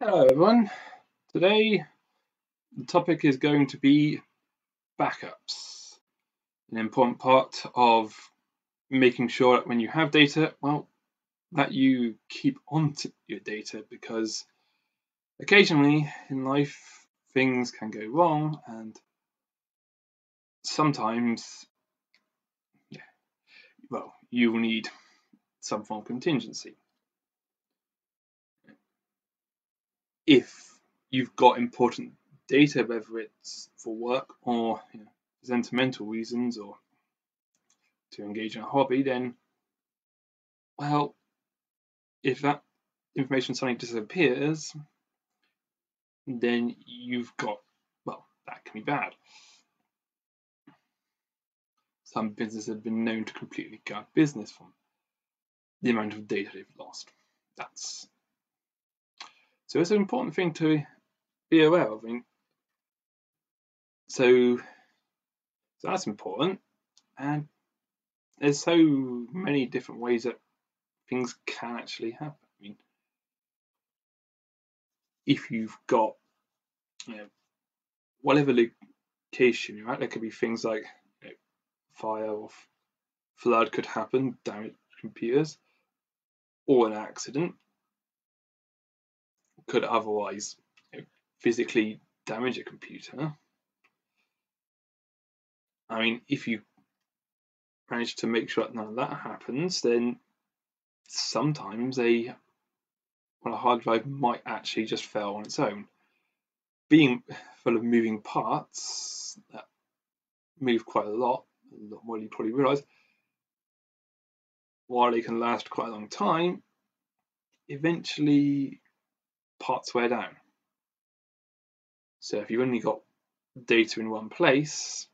Hello everyone. Today the topic is going to be backups. An important part of making sure that when you have data, well, that you keep on to your data because occasionally in life things can go wrong and sometimes yeah, well, you will need some form of contingency. If you've got important data, whether it's for work or you know, sentimental reasons or to engage in a hobby, then, well, if that information suddenly disappears, then you've got, well, that can be bad. Some businesses have been known to completely go out of business from the amount of data they've lost. That's so it's an important thing to be aware of. I mean, so, so that's important, and there's so many different ways that things can actually happen. I mean, if you've got you know, whatever location you're at, there could be things like you know, fire or flood could happen, damage computers, or an accident could otherwise physically damage a computer. I mean, if you manage to make sure that none of that happens, then sometimes a well, a hard drive might actually just fail on its own. Being full of moving parts that move quite a lot, a lot more than you probably realise, while they can last quite a long time, eventually parts wear down. So if you've only got data in one place,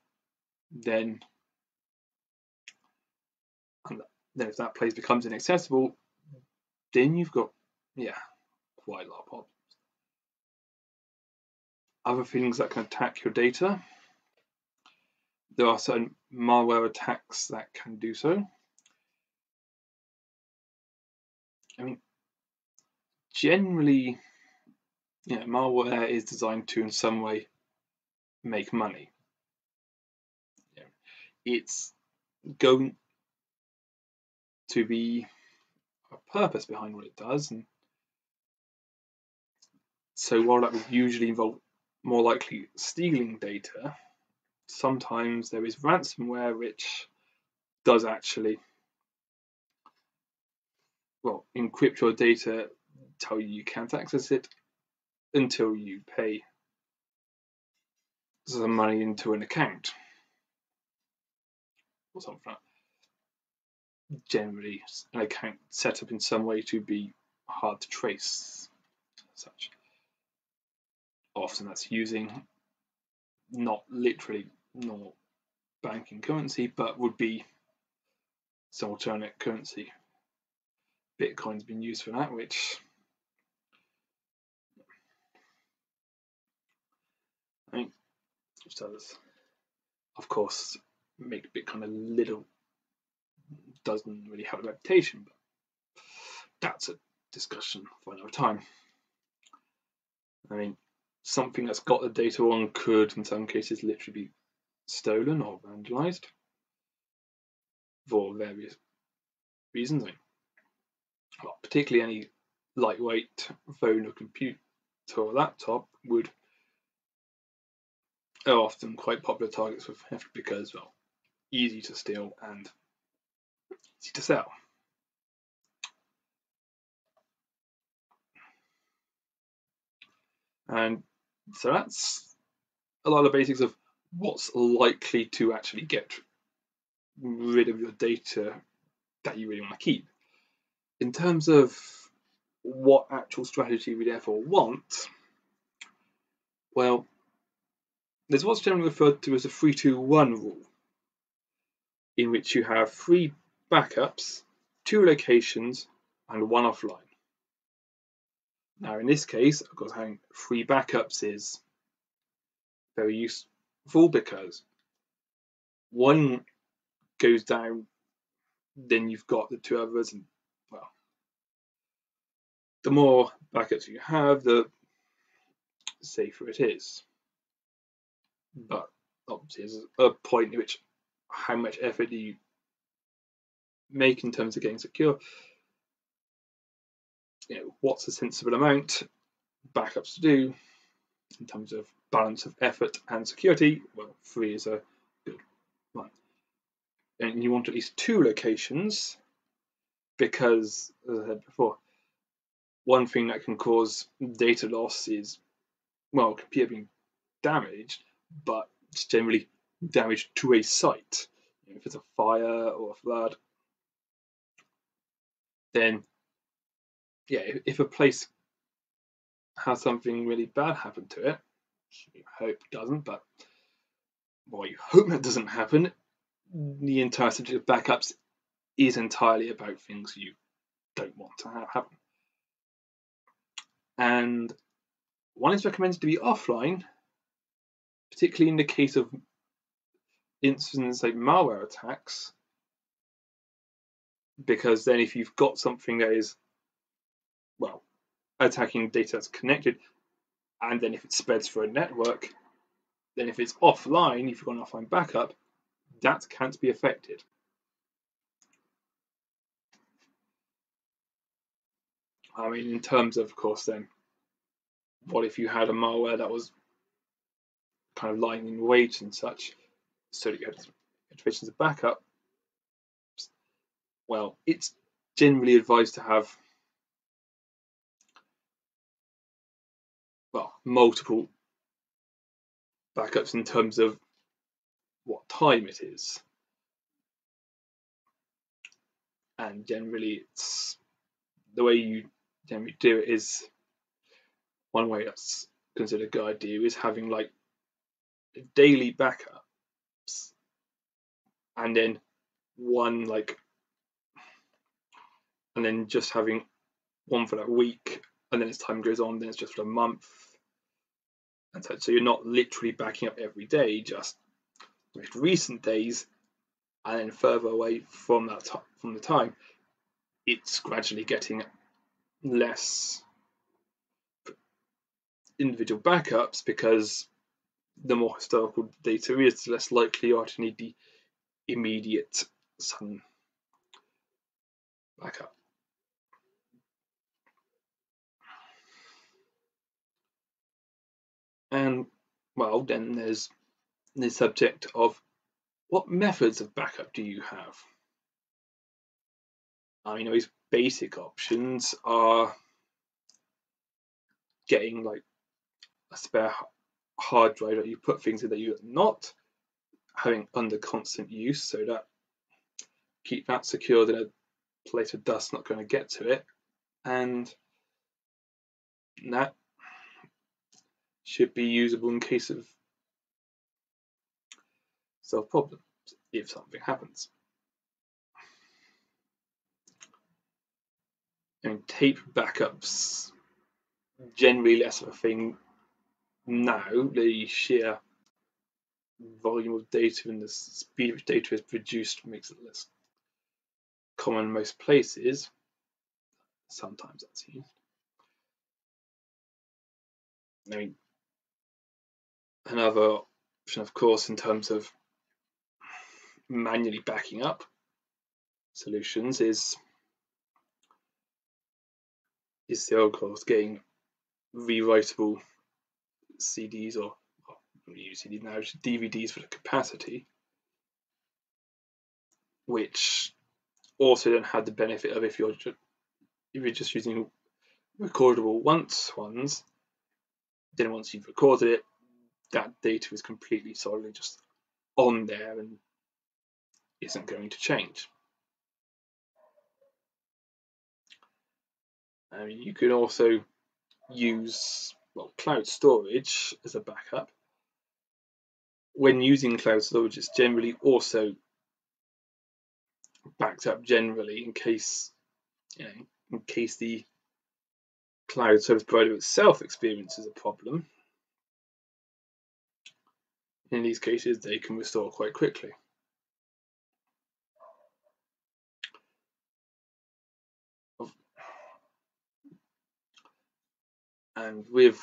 then then if that place becomes inaccessible, then you've got yeah quite a lot of problems. Other things that can attack your data. There are certain malware attacks that can do so. I mean, generally, yeah, malware is designed to in some way make money. It's going to be a purpose behind what it does, and so while that would usually involve more likely stealing data, sometimes there is ransomware which does actually well encrypt your data, tell you you can't access it, until you pay the money into an account. Or something like that. generally an account set up in some way to be hard to trace such. Often that's using not literally normal banking currency but would be some alternate currency. Bitcoin's been used for that which which does, of course, make Bitcoin a little doesn't really have a reputation, but that's a discussion for another time. I mean, something that's got the data on could, in some cases, literally be stolen or vandalized for various reasons. I mean, well, particularly any lightweight phone or computer or laptop would are often quite popular targets with because, well, easy to steal and easy to sell. And so that's a lot of basics of what's likely to actually get rid of your data that you really want to keep. In terms of what actual strategy we therefore want, well, there's what's generally referred to as a 321 rule, in which you have three backups, two locations, and one offline. Now, in this case, of course, having three backups is very useful because one goes down, then you've got the two others, and well, the more backups you have, the safer it is. But obviously, there's a point at which how much effort do you make in terms of getting secure? You know, what's a sensible amount backups to do in terms of balance of effort and security? Well, three is a good one. And you want at least two locations because, as I said before, one thing that can cause data loss is, well, computer being damaged, but it's generally damage to a site. If it's a fire or a flood, then yeah, if a place has something really bad happen to it, you hope it doesn't, but well, you hope that doesn't happen. The entire subject of backups is entirely about things you don't want to have happen. And one is recommended to be offline, particularly in the case of incidents like malware attacks, because then if you've got something that is, well, attacking data that's connected, and then if it spreads through a network, then if it's offline, if you've got an offline backup, that can't be affected. I mean, in terms of, of course, then, what if you had a malware that was kind of lying in wait and such, so that you had situations of backup? Well, it's generally advised to have well multiple backups in terms of what time it is. And generally, it's the way you generally do it is one way that's considered a good idea is having like daily backups and then one like and then just having one for that week and then as time goes on then it's just for a month. And so, so you're not literally backing up every day just most recent days and then further away from that from the time it's gradually getting less individual backups because the more historical data is, the less likely you are to need the immediate sun backup. And well, then there's the subject of what methods of backup do you have? I mean, those basic options are getting like a spare hard drive that you put things in that you're not having under constant use so that keep that secured in a place of dust not going to get to it and that should be usable in case of self problems if something happens. And tape backups generally less of a thing now. The sheer volume of data and the speed of data is produced makes it less common in most places. Sometimes that's used. I mean, another option, of course, in terms of manually backing up solutions is is the old course getting rewritable CDs or, use CDs now, just DVDs for the capacity, which also don't have the benefit of if you're just, if you're just using recordable once ones, then once you've recorded it, that data is completely solidly just on there and isn't going to change. I mean, you could also use well cloud storage as a backup. When using cloud storage, it's generally also backed up generally in case you know in case the cloud service provider itself experiences a problem in these cases, they can restore quite quickly. And with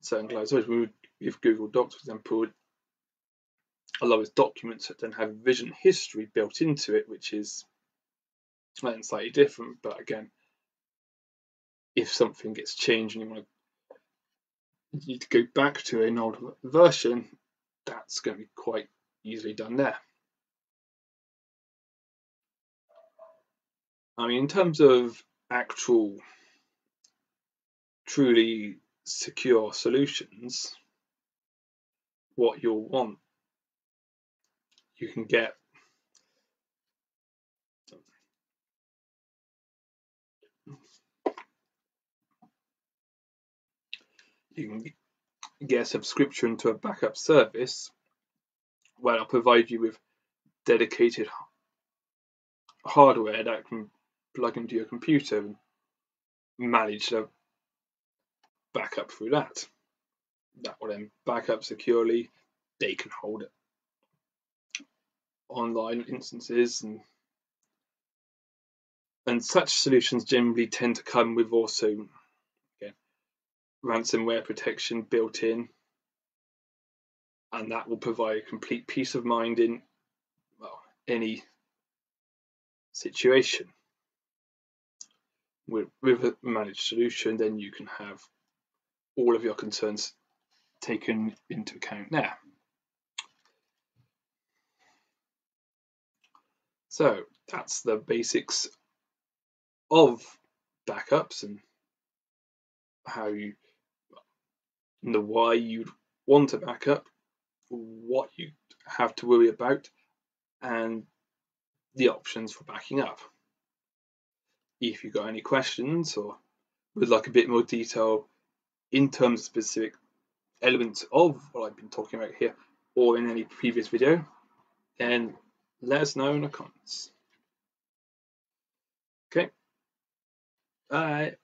certain cloud storage, with Google Docs, for example, a lot of documents then have version history built into it, which is slightly different. But again, if something gets changed and you want to, you need to go back to an older version, that's going to be quite easily done there. I mean, in terms of actual truly secure solutions, what you'll want, you can get. You can get a subscription to a backup service where I'll provide you with dedicated hardware that can plug into your computer and manage the backup through that. That will then back up securely. They can hold it online instances and and such solutions generally tend to come with also again, ransomware protection built in and that will provide complete peace of mind in well any situation with, with a managed solution then you can have all of your concerns taken into account there so that's the basics of backups and how you and the why you'd want a backup what you have to worry about and the options for backing up. If you've got any questions or would like a bit more detail in terms of specific elements of what I've been talking about here or in any previous video, then let us know in the comments. Okay. Bye.